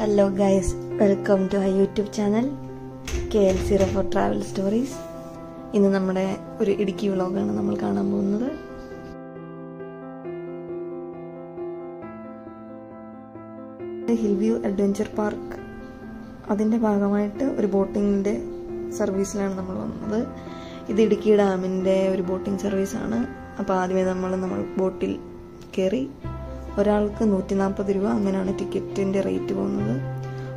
Hello guys welcome to I YouTube channel K L zero four travel stories ഇന്ന് നമ്മുടെ ഒരു ഇടുക്കി വ്ളോഗാണ് നമ്മൾ കാണാൻ പോകുന്നത്. ഹിൽ വ്യൂ അഡ്വഞ്ചർ പാർക്ക് അതിന്റെ ഭാഗമായിട്ട് ഒരു ബോട്ടിങ്ങിന്റെ സർവീസിലാണ് നമ്മൾ വന്നത്. ഇത് ഇടുക്കി ഡാമിന്റെ ഒരു ബോട്ടിംഗ് സർവീസാണ്. അപ്പോൾ ആദ്യമേ നമ്മൾ നമ്മൾ ബോട്ടിൽ കയറി ഒരാൾക്ക് നൂറ്റി നാൽപ്പത് രൂപ അങ്ങനെയാണ് ടിക്കറ്റിന്റെ റേറ്റ് പോകുന്നത്.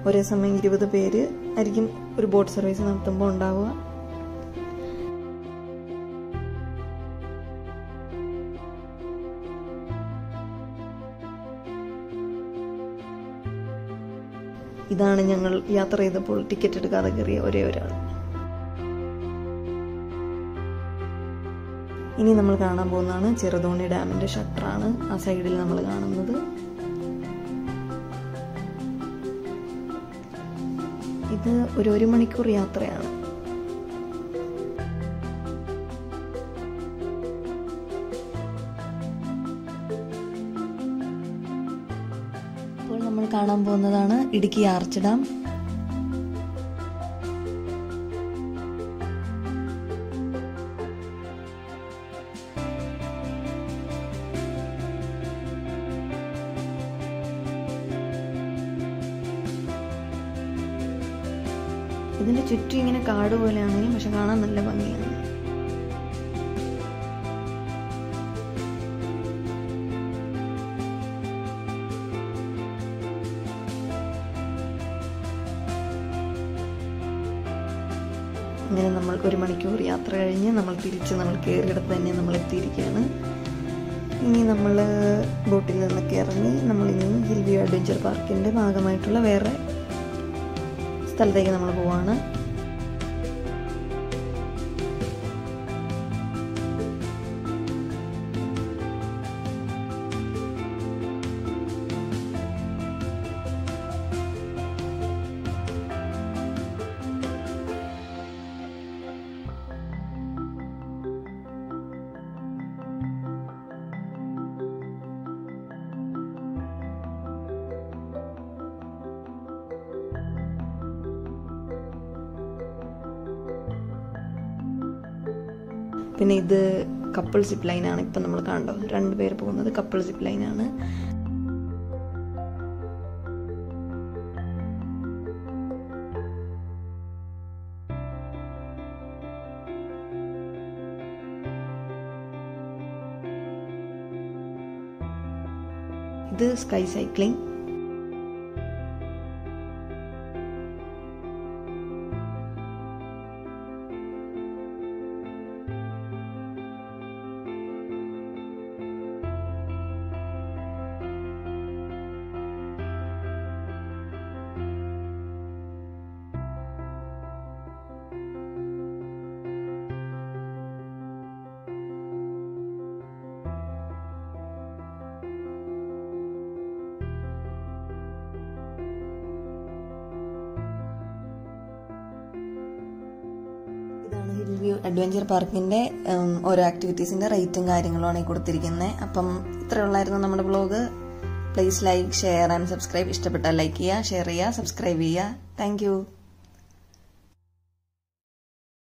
ഒരേ സമയം ഇരുപത് പേര് ആയിരിക്കും ഒരു ബോട്ട് സർവീസ് നടത്തുമ്പോൾ ഉണ്ടാവുക. ഇതാണ് ഞങ്ങൾ യാത്ര ചെയ്തപ്പോൾ ടിക്കറ്റ് എടുക്കാതെ കയറിയ ഒരേ ഒരാൾ. ഇനി നമ്മൾ കാണാൻ പോകുന്നതാണ് ചെറുതോണി ഡാമിന്റെ ഷട്ടറാണ്. ആ സൈഡിൽ നമ്മൾ കാണുന്നത്. ഇത് ഒരു ഒരു മണിക്കൂർ യാത്രയാണ്. ഇപ്പോൾ നമ്മൾ കാണാൻ പോകുന്നതാണ് ഇടുക്കി ആർച്ച് ഡാം. ഇതിന്റെ ചുറ്റും ഇങ്ങനെ കാട് പോലെയാണെങ്കിലും പക്ഷെ കാണാൻ നല്ല ഭംഗിയാണ്. അങ്ങനെ നമ്മൾ ഒരു മണിക്കൂർ യാത്ര കഴിഞ്ഞ് നമ്മൾ തിരിച്ച് നമ്മൾ കയറിയിടത്ത് തന്നെ നമ്മൾ എത്തിയിരിക്കുകയാണ്. ഇനി നമ്മൾ ബോട്ടിൽ നിന്നൊക്കെ ഇറങ്ങി നമ്മൾ ഇനി ഹിൽ വ്യൂ അഡ്വഞ്ചർ പാർക്കിന്റെ ഭാഗമായിട്ടുള്ള വേറെ സ്ഥലത്തേക്ക് നമ്മൾ പോവാണ്. പിന്നെ ഇത് കപ്പിൾ സിപ്പ് ലൈനാണ് ഇപ്പം നമ്മൾ കണ്ടത് രണ്ടുപേർ പോകുന്നത് കപ്പിൾ സിപ്പ് ലൈനാണ് ഇത് സ്കൈ സൈക്ലിംഗ് ഹിൽ അഡ്വഞ്ചർ പാർക്കിന്റെ ഓരോ ആക്ടിവിറ്റീസിന്റെ റേറ്റും കാര്യങ്ങളുമാണ് കൊടുത്തിരിക്കുന്നത് അപ്പം ഇത്രയുള്ളായിരുന്നു നമ്മുടെ blog please like share and subscribe ഇഷ്ടപ്പെട്ടാൽ ലൈക്ക് ചെയ്യുക ഷെയർ ചെയ്യുക സബ്സ്ക്രൈബ് ചെയ്യുക. താങ്ക്